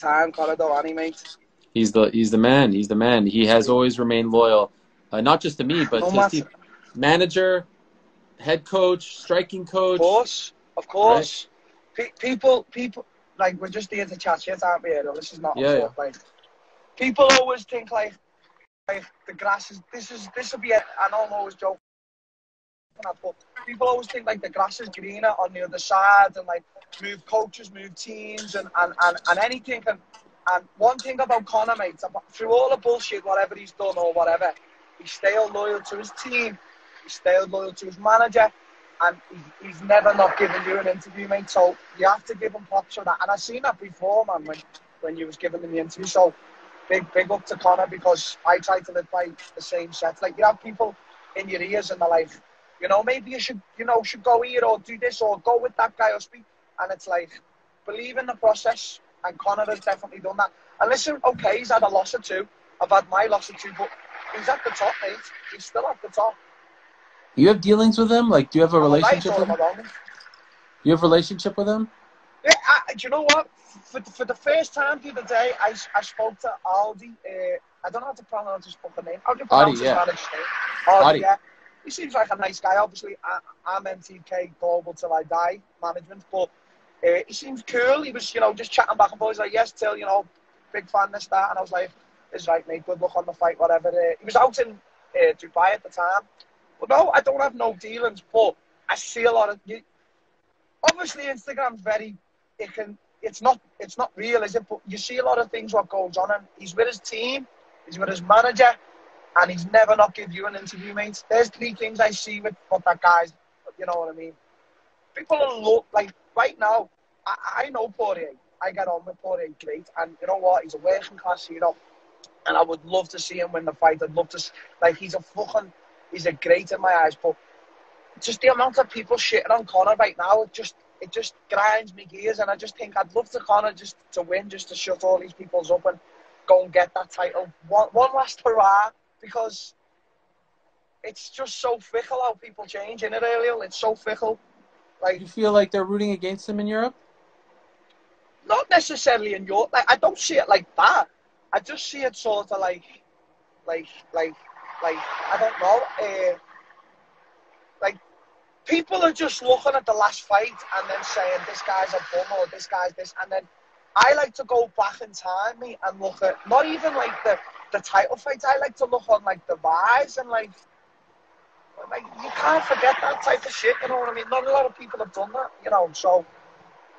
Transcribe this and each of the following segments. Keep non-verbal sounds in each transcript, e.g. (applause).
time, Delany, mate. He's the he's the man. He's the man. He has always remained loyal, uh, not just to me, but No to manager, head coach, striking coach. Of course, of course. Pe- people, people, like we're just here to chat shit, aren't we? Ariel? This is not Yeah, a yeah. like people always think like, like the grass is. This is this will be. A, I know I'm always joking, but people always think like the grass is greener on the other side, and like move coaches, move teams, and and and, and anything. And and one thing about Conor, mate, through all the bullshit, whatever he's done or whatever, he stayed loyal to his team. He stayed loyal to his manager and he, he's never not given you an interview, mate. So you have to give him props for that. And I've seen that before, man, when when you was giving him the interview. So big big up to Conor because I try to live by the same set. Like you have people in your ears and they're like, you know, maybe you should, you know, should go here or do this or go with that guy or speak. And it's like, believe in the process. And Conor has definitely done that. And listen, okay, he's had a loss or two. I've had my loss or two, but he's at the top, mate. He's still at the top. You have dealings with him? Like, do you have a I'm relationship with him? You have a relationship with him? Yeah, I, do you know what? For, for the first time the other day, I, I spoke to Aldi. Uh, I don't know how to pronounce his fucking name. How do you pronounce Adi, his yeah. manager's name? Aldi, Adi. yeah. He seems like a nice guy. Obviously, I, I'm MTK Global Till I Die management, but uh, he seems cool. He was, you know, just chatting back and forth. He's like, yes, Till, you know, big fan, this, that. And I was like, it's right, mate. Good luck on the fight, whatever. Uh, he was out in uh, Dubai at the time. But no, I don't have no dealings, but I see a lot of. You, obviously, Instagram's very. It can. It's not. It's not real, is it? But you see a lot of things what goes on, and he's with his team, he's with his manager, and he's never not give you an interview, mate. There's three things I see with what that guy's. You know what I mean? People are look like right now. I, I know Poirier. I get on with Poirier great, and you know what? He's a working class hero, and I would love to see him win the fight. I'd love to. Like he's a fucking. He's a great in my eyes, but just the amount of people shitting on Conor right now, it just it just grinds me gears, and I just think I'd love to Conor just to win, just to shut all these people's up and go and get that title. One, one last hurrah, because it's just so fickle how people change in it, Ariel. It's so fickle. Like You feel like they're rooting against him in Europe? not necessarily in Europe. Like I don't see it like that. I just see it sort of like, like, like, like I don't know. Uh, like people are just looking at the last fight and then saying this guy's a bum or this guy's this, and then I like to go back in time, mate, and look at not even like the the title fights. I like to look on like the rise and like. Like you can't forget that type of shit, you know what I mean? Not a lot of people have done that, you know. So,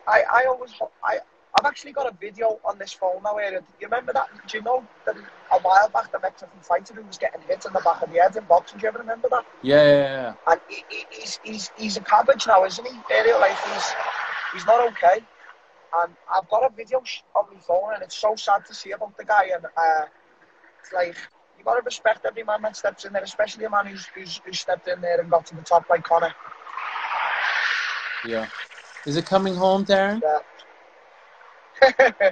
I, I always, I, I've actually got a video on this phone now. Where you remember that? Do you know that a while back the Mexican fighter who was getting hit in the back of the head in boxing? Do you ever remember that? Yeah, yeah, yeah. And he, he, he's, he's, he's a cabbage now, isn't he? Ariel? Like he's, he's not okay. And I've got a video on my phone, and it's so sad to see about the guy. And uh, it's like you got to respect every man that steps in there, especially a man who's, who's, who's stepped in there and got to the top like Conor. Yeah. Is it coming home, Darren? Yeah. (laughs)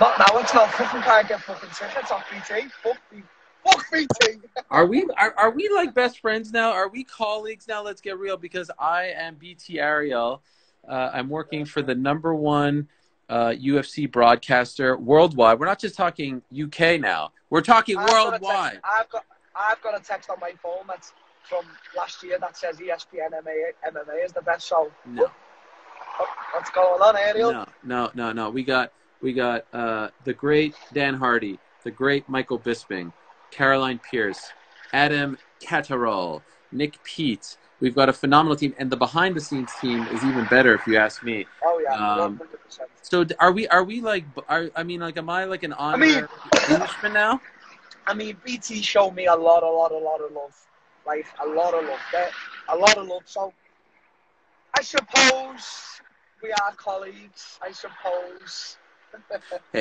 not now, it's not. Fucking can't get fucking tickets off BT. Fuck me. Fuck BT. (laughs) Are we are, are we like best friends now? Are we colleagues now? Let's get real because I am BT Ariel. Uh, I'm working for the number one uh, UFC broadcaster worldwide. We're not just talking UK now. We're talking I've got worldwide. text- I've got, I've got a text on my phone that's from last year that says ESPN MMA, MMA is the best. So No, what's going on, Ariel? no, no, no, no. We got we got uh, the great Dan Hardy, the great Michael Bisping, Caroline Pearce, Adam Catterall, Nick Peet. We've got a phenomenal team, and the behind the scenes team is even better, if you ask me. Oh yeah, Um, 100%. So are we? Are we like? Are I mean, like, am I like an honor I mean- Englishman now? (laughs) I mean, BT showed me a lot, a lot, a lot of love. Like, a lot of love. There, a lot of love. So, I suppose we are colleagues. I suppose. (laughs)